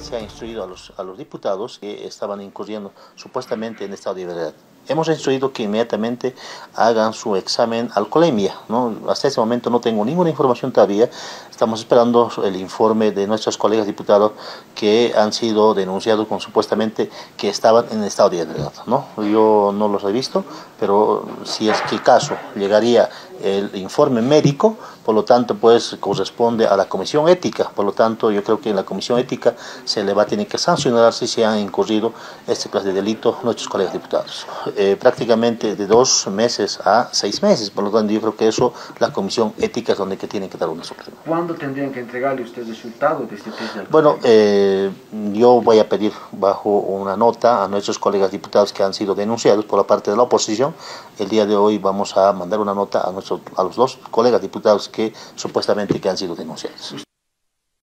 Se ha instruido a los, a los diputados que estaban incurriendo supuestamente en estado de verdad. Hemos instruido que inmediatamente hagan su examen alcoholemia. ¿no? Hasta ese momento no tengo ninguna información todavía. Estamos esperando el informe de nuestros colegas diputados que han sido denunciados con supuestamente que estaban en estado de ebriedad. ¿no? Yo no los he visto, pero si es que caso llegaría el informe médico, por lo tanto, pues corresponde a la comisión ética. Por lo tanto, yo creo que en la comisión ética se le va a tener que sancionar si se han incurrido este clase de delito nuestros colegas diputados. Eh, prácticamente de dos meses a seis meses. Por lo tanto, yo creo que eso, la comisión ética es donde que tiene que dar una suprema. ¿Cuándo tendrían que entregarle usted el resultado de este test de Bueno, eh, yo voy a pedir bajo una nota a nuestros colegas diputados que han sido denunciados por la parte de la oposición. El día de hoy vamos a mandar una nota a, nuestros, a los dos colegas diputados que supuestamente que han sido denunciados.